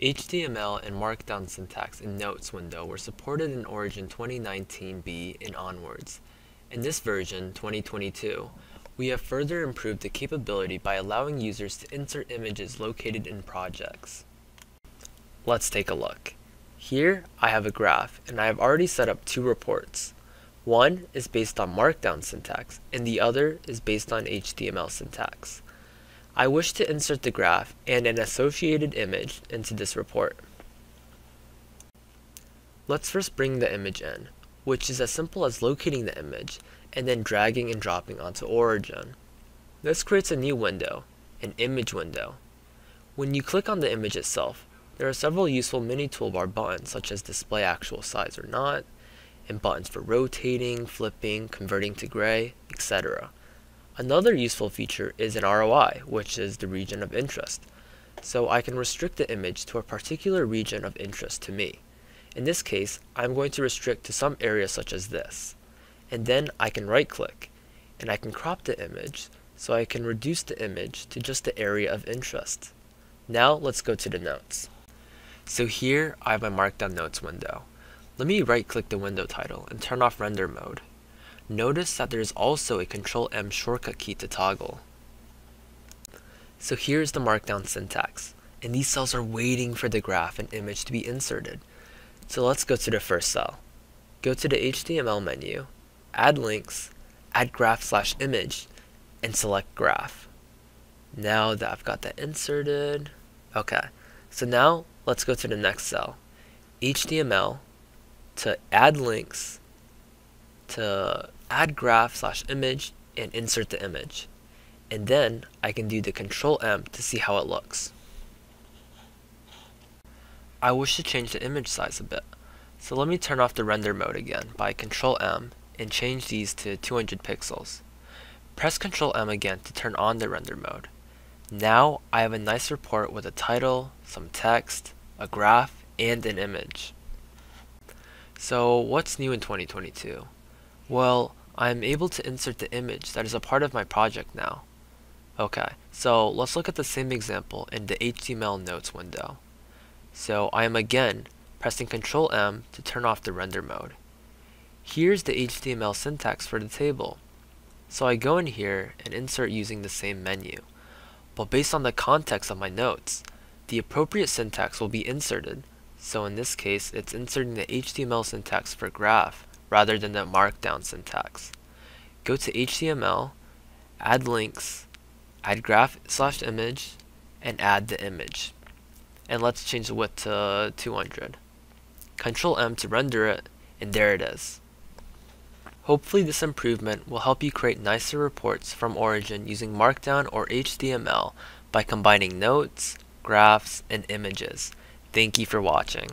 HTML and Markdown syntax in Notes window were supported in Origin 2019b and onwards. In this version, 2022, we have further improved the capability by allowing users to insert images located in projects. Let's take a look. Here, I have a graph, and I have already set up two reports. One is based on Markdown syntax, and the other is based on HTML syntax. I wish to insert the graph and an associated image into this report. Let's first bring the image in, which is as simple as locating the image and then dragging and dropping onto Origin. This creates a new window, an image window. When you click on the image itself, there are several useful mini toolbar buttons such as display actual size or not, and buttons for rotating, flipping, converting to gray, etc. Another useful feature is an ROI, which is the region of interest. So I can restrict the image to a particular region of interest to me. In this case, I'm going to restrict to some area such as this. And then I can right click, and I can crop the image so I can reduce the image to just the area of interest. Now let's go to the notes. So here I have my Markdown Notes window. Let me right click the window title and turn off render mode. Notice that there is also a Control M shortcut key to toggle. So here's the markdown syntax, and these cells are waiting for the graph and image to be inserted. So let's go to the first cell. Go to the HTML menu, add links, add graph slash image, and select graph. Now that I've got that inserted, okay, so now let's go to the next cell, HTML, to add links, to add graph slash image and insert the image. And then I can do the control M to see how it looks. I wish to change the image size a bit. So let me turn off the render mode again by control M and change these to 200 pixels. Press control M again to turn on the render mode. Now I have a nice report with a title, some text, a graph, and an image. So what's new in 2022? Well, I'm able to insert the image that is a part of my project now. Okay, so let's look at the same example in the HTML notes window. So I am again pressing Ctrl M to turn off the render mode. Here's the HTML syntax for the table. So I go in here and insert using the same menu. But based on the context of my notes, the appropriate syntax will be inserted. So in this case, it's inserting the HTML syntax for graph rather than the markdown syntax. Go to HTML, add links, add graph slash image, and add the image. And let's change the width to 200. Control M to render it, and there it is. Hopefully this improvement will help you create nicer reports from Origin using Markdown or HTML by combining notes, graphs, and images. Thank you for watching.